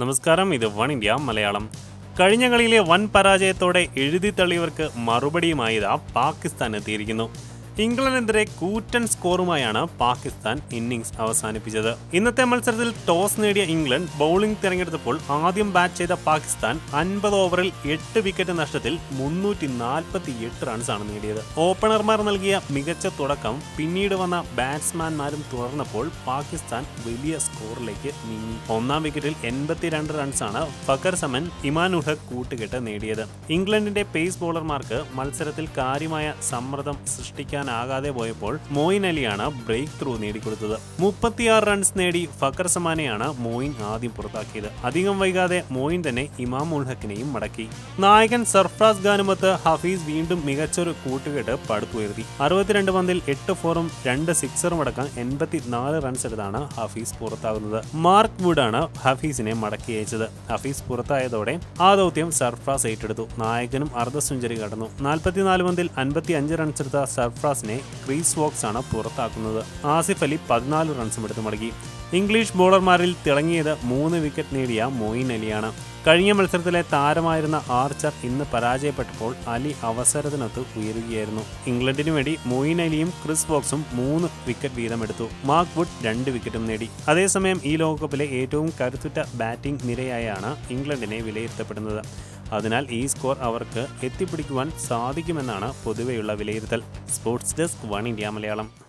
നമസ്കാരം ഇത് one India Malayalam. കഴിഞ്ഞ കളിയിലെ വൻ പരാജയത്തോടെ എഴുതി തള്ളിയവർക്ക് മറുപടിയുമായി ഇതാ പാകിസ്ഥാൻ എത്തിയിരിക്കുന്നു. ഇംഗ്ലണ്ടിനെതിരെ കൂറ്റൻ സ്കോറുമായാണ് പാകിസ്ഥാൻ ഇന്നിംഗ്സ് അവസാനിപ്പിച്ചത്. ഇന്നത്തെ മത്സരത്തിൽ ടോസ് നേടിയ ഇംഗ്ലണ്ട് ബൗളിംഗ് തിരഞ്ഞെടുത്തപ്പോൾ ആദ്യം ബാറ്റ് ചെയ്ത പാകിസ്ഥാൻ അൻപത് ഓവറിൽ എട്ട് വിക്കറ്റ് നഷ്ടത്തിൽ മുന്നൂറ്റി നാൽപ്പത്തി എട്ട് റൺസാണ് നേടിയത്. ഓപ്പണർമാർ നൽകിയ മികച്ച തുടക്കം പിന്നീട് വന്ന ബാറ്റ്സ്മാൻമാരും തുടർന്നപ്പോൾ പാകിസ്ഥാൻ വലിയ സ്കോറിലേക്ക് നീങ്ങി. ഒന്നാം വിക്കറ്റിൽ എൺപത്തിരണ്ട് റൺസാണ് ഫക്കർ സമൻ ഇമാൻ കൂട്ടുകെട്ട് നേടിയത്. ഇംഗ്ലണ്ടിന്റെ പേസ് ബോളർമാർക്ക് മത്സരത്തിൽ കാര്യമായ സമ്മർദ്ദം സൃഷ്ടിക്കാനാകാതെ പോയപ്പോൾ മോയിൻ അലിയാണ് ബ്രേക്ക് ത്രൂ നേടിക്കൊടുത്തത്. മുപ്പത്തിയാറ് റൺസ് നേടി ഫക്കർ സമാനെയാണ് മോയിൻ ആദ്യം പുറത്താക്കിയത്. അധികം വൈകാതെ മോയിൻ തന്നെ ഇമാം ഉൾഹക്കിനെയും മടക്കി. നായകൻ സർഫ്രാസ് ഖാനുമത്ത് ഹഫീസ് വീണ്ടും മികച്ചൊരു കൂട്ടുകെട്ട് പടുത്തുയർത്തി. അറുപത്തിരണ്ട് പന്തിൽ എട്ട് ഫോറും രണ്ട് സിക്സറും അടക്കം എൺപത്തിനാല് റൺസ് എടുത്താണ് ഹഫീസ് പുറത്താകുന്നത്. മാർക്ക് വുഡാണ് ഹഫീസിനെ മടക്കി അയച്ചത്. ഹഫീസ് പുറത്തായതോടെ ആ ദൗത്യം സർഫ്രാസ് ഏറ്റെടുത്തു. നായകനും അർദ്ധ സെഞ്ചുറി കടന്നു. നാൽപ്പത്തിനാല് പന്തിൽ അൻപത്തി അഞ്ച് റൺസ് എടുത്ത സർഫ്രാസിനെ ക്രീസ് വോക്സ് ആണ് പുറത്താക്കുന്നത്. ആസിഫ് അലി പതിനാല് റൺസും എടുത്തു മടങ്ങി. ഇംഗ്ലീഷ് ബോളർമാരിൽ തിളങ്ങിയത് മൂന്ന് വിക്കറ്റ് നേടിയ മോയിൻ അലിയാണ്. കഴിഞ്ഞ മത്സരത്തിലെ താരമായിരുന്ന ആർച്ചർ ഇന്ന് പരാജയപ്പെട്ടപ്പോൾ അലി അവസരത്തിനൊത്ത് ഉയരുകയായിരുന്നു. ഇംഗ്ലണ്ടിനു വേണ്ടി മോയിൻ അലിയും ക്രിസ് ബോക്സും മൂന്ന് വിക്കറ്റ് വീതമെടുത്തു. മാർക്ക് വുഡ് രണ്ട് വിക്കറ്റും നേടി. അതേസമയം ഈ ലോകകപ്പിലെ ഏറ്റവും കരുത്തുറ്റ ബാറ്റിംഗ് നിരയായാണ് ഇംഗ്ലണ്ടിനെ വിലയിരുത്തപ്പെടുന്നത്. അതിനാൽ ഈ സ്കോർ അവർക്ക് എത്തിപ്പിടിക്കുവാൻ സാധിക്കുമെന്നാണ് പൊതുവെയുള്ള വിലയിരുത്തൽ. Sports desk one India Malayalam.